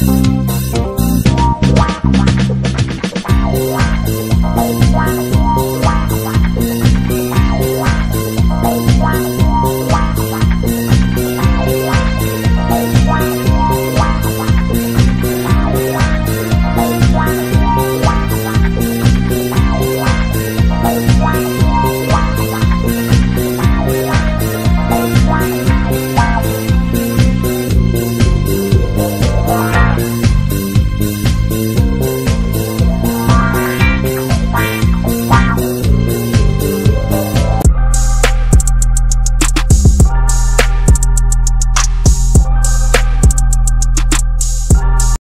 you